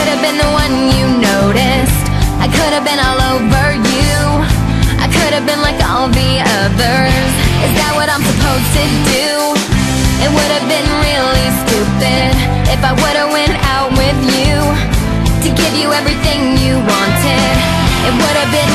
could have been the one you noticed. I could have been all over you. I could have been like all the others. Is that what I'm supposed to do? It would have been really stupid if I would have went out with you to give you everything you wanted. It would have been